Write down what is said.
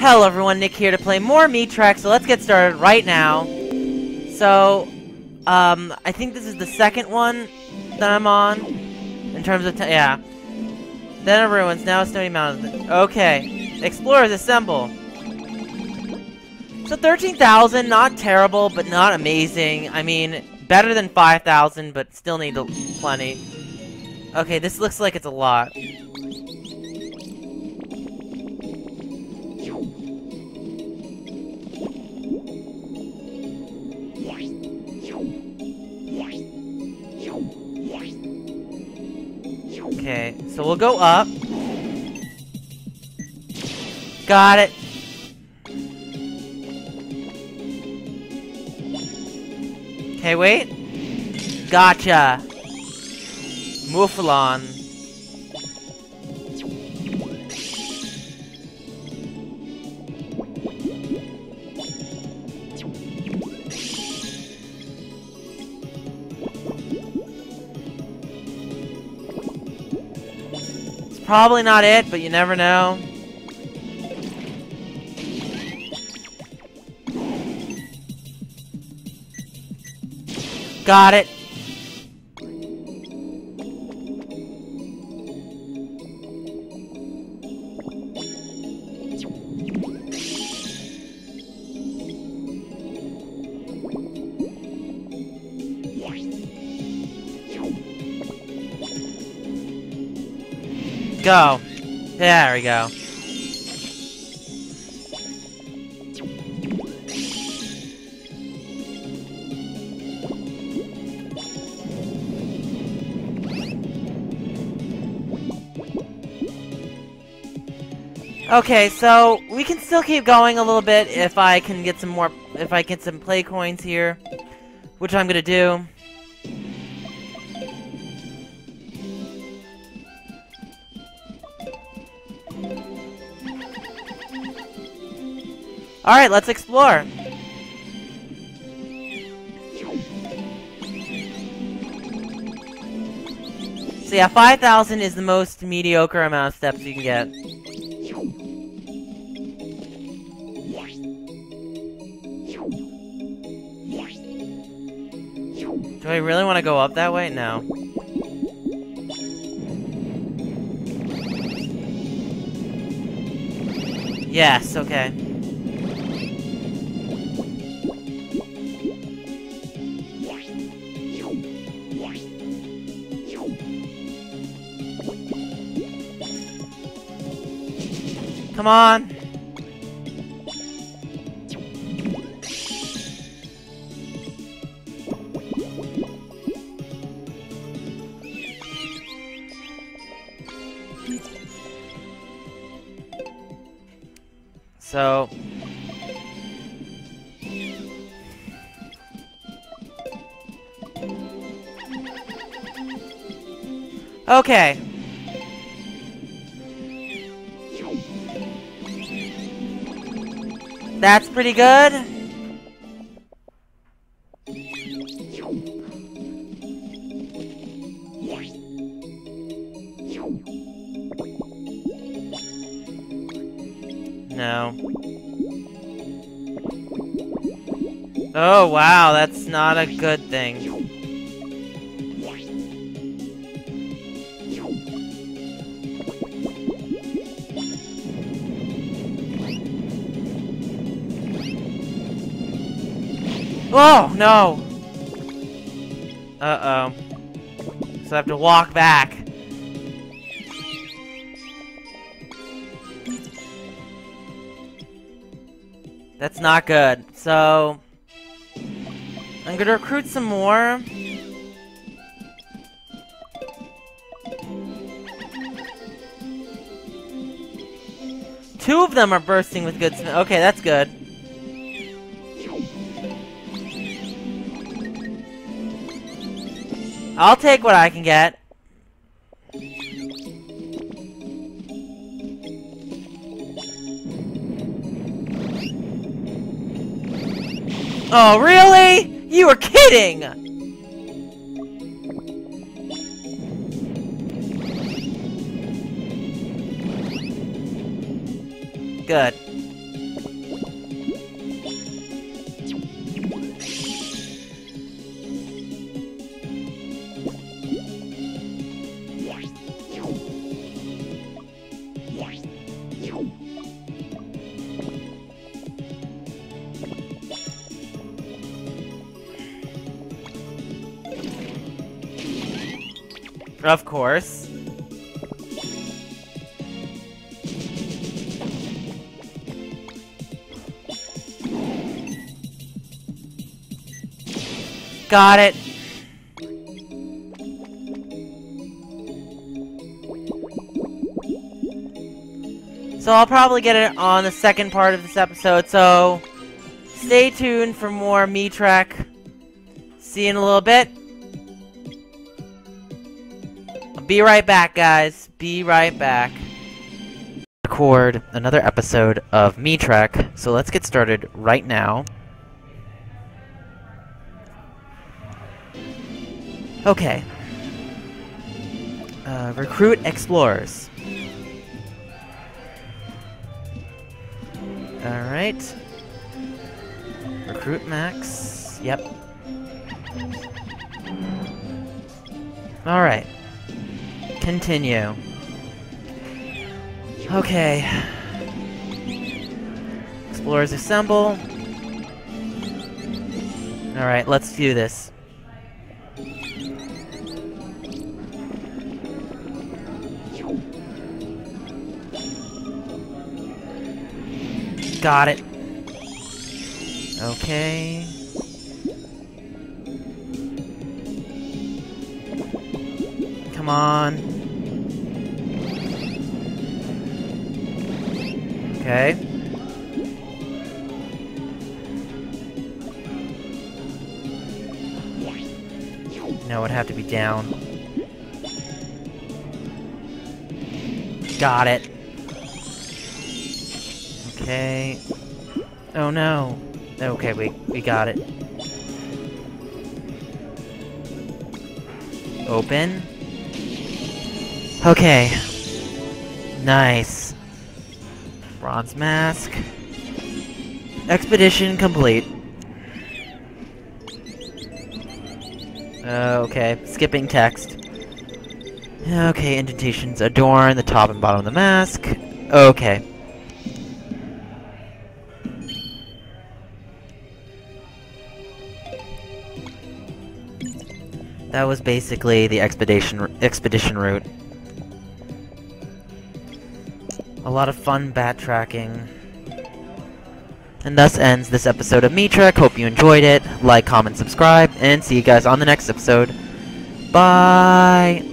Hello everyone, Nick here to play more Mii Trek, so let's get started right now. So, um, I think this is the second one that I'm on, in terms of, yeah. Then of Ruins, now Snowy Mountain. Okay, Explorers assemble. So 13,000, not terrible, but not amazing. I mean, better than 5,000, but still need plenty. Okay, this looks like it's a lot. So we'll go up. Got it. Okay, wait. Gotcha. Mouflon. Probably not it, but you never know. Got it. Go. There we go. Okay, so we can still keep going a little bit if I can get some more, if I get some play coins here, which I'm gonna do. Alright, let's explore. So yeah, 5,000 is the most mediocre amount of steps you can get. Do I really want to go up that way? No. Yes, okay. Come on! So... Okay. That's pretty good. No. Oh, wow, that's not a good thing. Oh, no! Uh-oh. So I have to walk back. That's not good. So... I'm gonna recruit some more. Two of them are bursting with good Okay, that's good. I'll take what I can get. Oh, really? You were kidding! Good. Of course. Got it. So I'll probably get it on the second part of this episode, so stay tuned for more Mii See you in a little bit. Be right back, guys. Be right back. Record another episode of Mii so let's get started right now. Okay. Uh, recruit explorers. Alright. Recruit max. Yep. Alright. Continue. Okay. Explorers assemble. Alright, let's do this. Got it. Okay. Come on. Okay. No, it'd have to be down. Got it. Okay. Oh no. Okay, we we got it. Open. Okay. Nice. Bronze mask. Expedition complete. Okay, skipping text. Okay, indentations adorn the top and bottom of the mask. Okay. That was basically the expedition expedition route. A lot of fun bat tracking. And thus ends this episode of Mii Hope you enjoyed it. Like, comment, subscribe, and see you guys on the next episode. Bye!